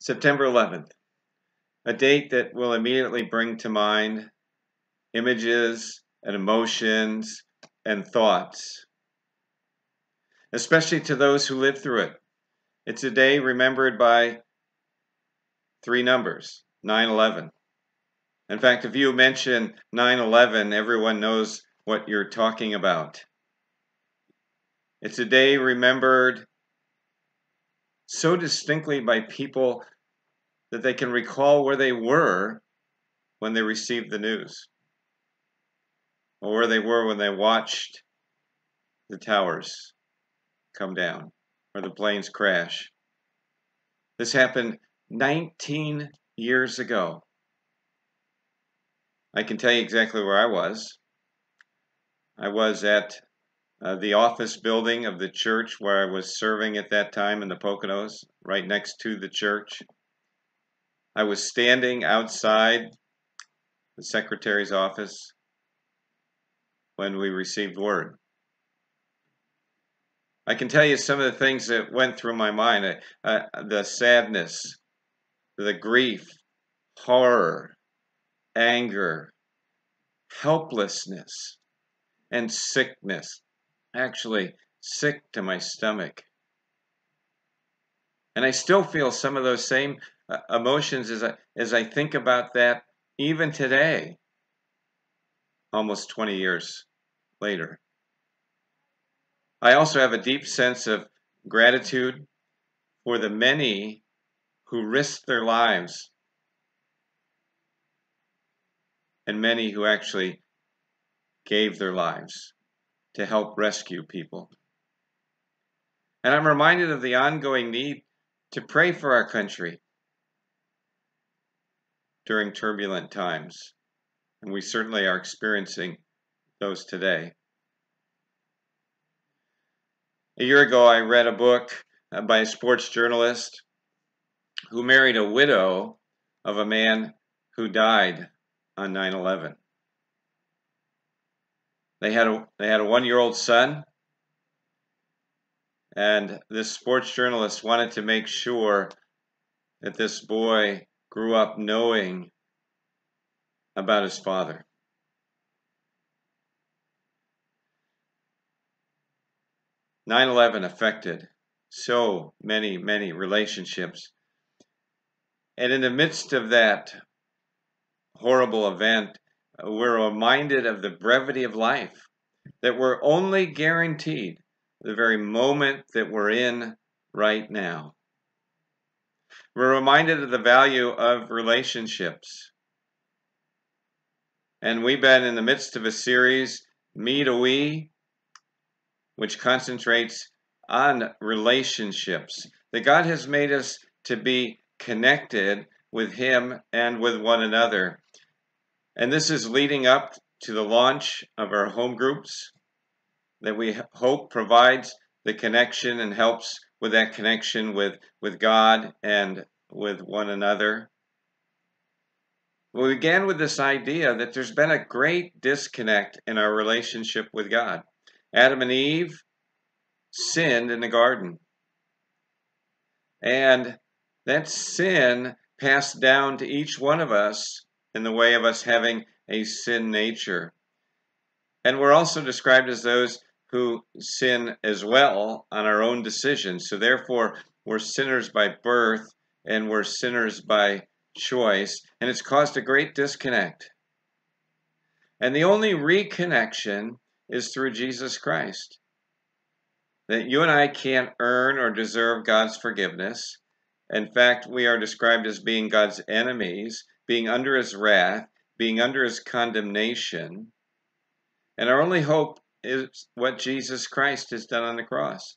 September 11th, a date that will immediately bring to mind images and emotions and thoughts, especially to those who lived through it. It's a day remembered by three numbers 9 11. In fact, if you mention 9 11, everyone knows what you're talking about. It's a day remembered so distinctly by people that they can recall where they were when they received the news, or where they were when they watched the towers come down or the planes crash. This happened 19 years ago. I can tell you exactly where I was. I was at uh, the office building of the church where I was serving at that time in the Poconos, right next to the church. I was standing outside the secretary's office when we received word. I can tell you some of the things that went through my mind uh, uh, the sadness, the grief, horror, anger, helplessness, and sickness actually sick to my stomach. And I still feel some of those same uh, emotions as I, as I think about that even today, almost 20 years later. I also have a deep sense of gratitude for the many who risked their lives and many who actually gave their lives to help rescue people. And I'm reminded of the ongoing need to pray for our country during turbulent times. And we certainly are experiencing those today. A year ago, I read a book by a sports journalist who married a widow of a man who died on 9 11. They had a they had a one year old son, and this sports journalist wanted to make sure that this boy grew up knowing about his father. Nine eleven affected so many, many relationships. And in the midst of that horrible event, we're reminded of the brevity of life, that we're only guaranteed the very moment that we're in right now. We're reminded of the value of relationships. And we've been in the midst of a series, Me to We, which concentrates on relationships. That God has made us to be connected with Him and with one another. And this is leading up to the launch of our home groups that we hope provides the connection and helps with that connection with, with God and with one another. We began with this idea that there's been a great disconnect in our relationship with God. Adam and Eve sinned in the garden. And that sin passed down to each one of us in the way of us having a sin nature. And we're also described as those who sin as well on our own decisions. So therefore, we're sinners by birth and we're sinners by choice, and it's caused a great disconnect. And the only reconnection is through Jesus Christ. That you and I can't earn or deserve God's forgiveness. In fact, we are described as being God's enemies being under his wrath, being under his condemnation. And our only hope is what Jesus Christ has done on the cross.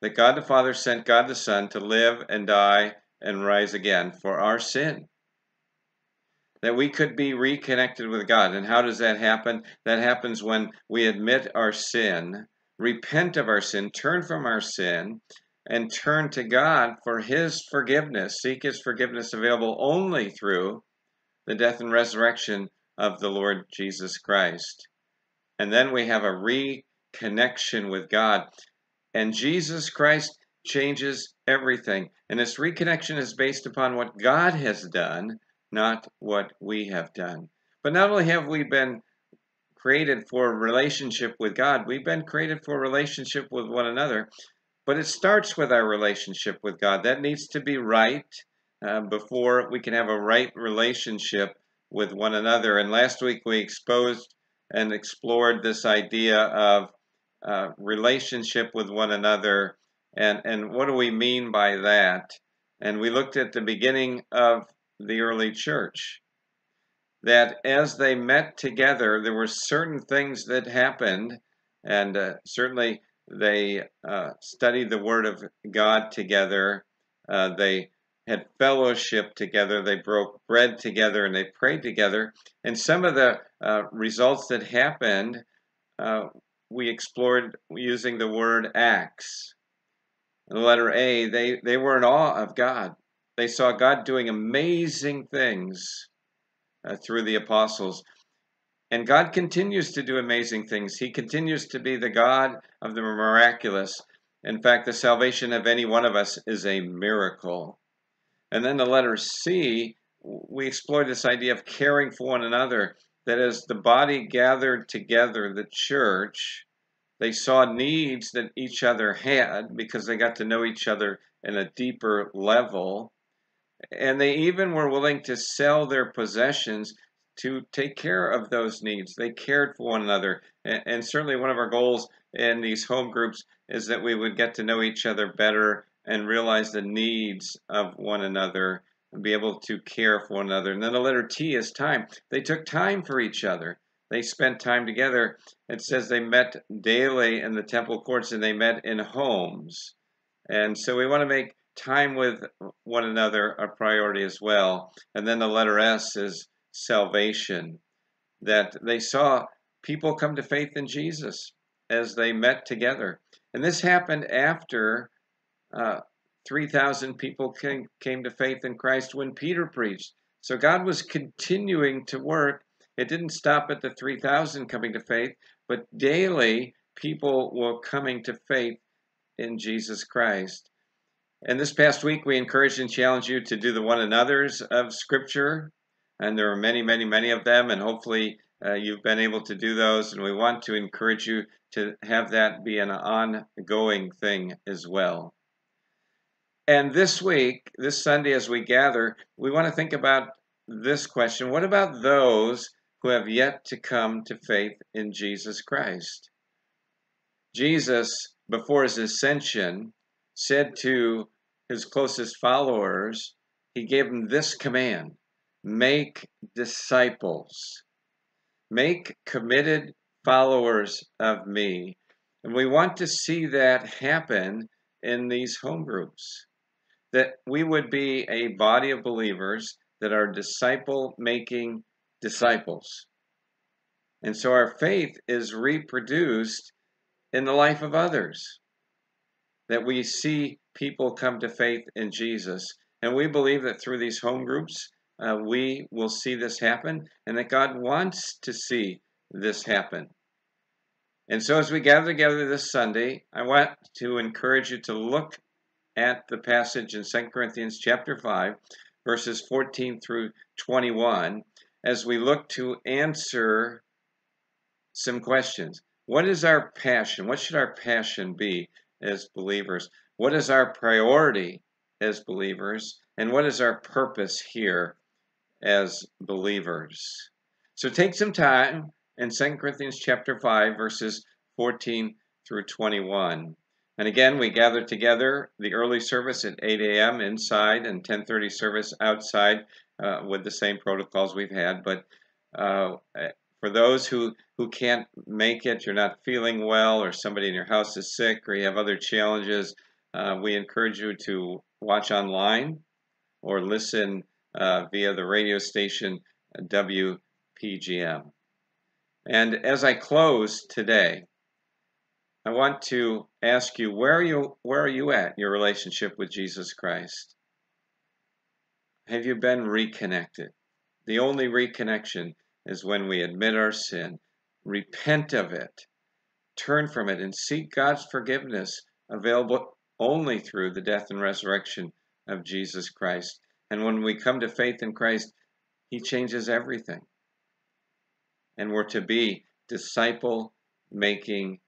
That God the Father sent God the Son to live and die and rise again for our sin. That we could be reconnected with God. And how does that happen? That happens when we admit our sin, repent of our sin, turn from our sin, and turn to God for His forgiveness. Seek His forgiveness available only through the death and resurrection of the Lord Jesus Christ. And then we have a reconnection with God. And Jesus Christ changes everything. And this reconnection is based upon what God has done, not what we have done. But not only have we been created for relationship with God, we've been created for relationship with one another. But it starts with our relationship with God. That needs to be right uh, before we can have a right relationship with one another. And last week we exposed and explored this idea of uh, relationship with one another and, and what do we mean by that? And we looked at the beginning of the early church that as they met together, there were certain things that happened, and uh, certainly they uh, studied the Word of God together. Uh, they had fellowship together. They broke bread together and they prayed together. And some of the uh, results that happened, uh, we explored using the word acts. the letter A, they, they were in awe of God. They saw God doing amazing things uh, through the apostles. And God continues to do amazing things. He continues to be the God of the miraculous. In fact, the salvation of any one of us is a miracle. And then the letter C, we explore this idea of caring for one another. That as the body gathered together, the church, they saw needs that each other had because they got to know each other in a deeper level. And they even were willing to sell their possessions to take care of those needs. They cared for one another. And, certainly, one of our goals in these home groups is that we would get to know each other better and realize the needs of one another and be able to care for one another. And then the letter T is time. They took time for each other. They spent time together. It says they met daily in the temple courts and they met in homes. And so we want to make time with one another a priority as well. And then the letter S is salvation, that they saw people come to faith in Jesus as they met together. And this happened after uh, 3,000 people came, came to faith in Christ when Peter preached. So God was continuing to work. It didn't stop at the 3,000 coming to faith, but daily people were coming to faith in Jesus Christ. And this past week, we encouraged and challenged you to do the one another's of Scripture. And there are many, many, many of them. And hopefully, uh, you've been able to do those. And we want to encourage you to have that be an ongoing thing as well. And this week, this Sunday, as we gather, we want to think about this question What about those who have yet to come to faith in Jesus Christ? Jesus, before his ascension, said to his closest followers, he gave them this command make disciples, make committed followers of me. And we want to see that happen in these home groups. That we would be a body of believers that are disciple making disciples. And so our faith is reproduced in the life of others that we see people come to faith in Jesus. And we believe that through these home groups, uh, we will see this happen and that God wants to see this happen. And so, as we gather together this Sunday, I want to encourage you to look at the passage in 2 Corinthians chapter 5, verses 14 through 21, as we look to answer some questions. What is our passion? What should our passion be as believers? What is our priority as believers? And what is our purpose here as believers? So take some time in 2 Corinthians chapter 5, verses 14 through 21. And again, we gather together the early service at 8 a.m. inside and 10:30 service outside uh, with the same protocols we've had. But uh, for those who, who can't make it, you're not feeling well, or somebody in your house is sick, or you have other challenges, uh, we encourage you to watch online or listen uh, via the radio station WPGM. And as I close today, I want to ask you where are you where are you at your relationship with Jesus Christ? Have you been reconnected? The only reconnection is when we admit our sin, repent of it, turn from it, and seek God's forgiveness available only through the death and resurrection of Jesus Christ. And when we come to faith in Christ, He changes everything. And we're to be disciple making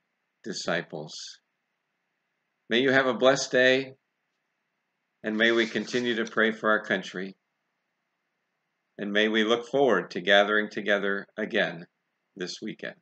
disciples. May you have a blessed day, and may we continue to pray for our country. And may we look forward to gathering together again this weekend.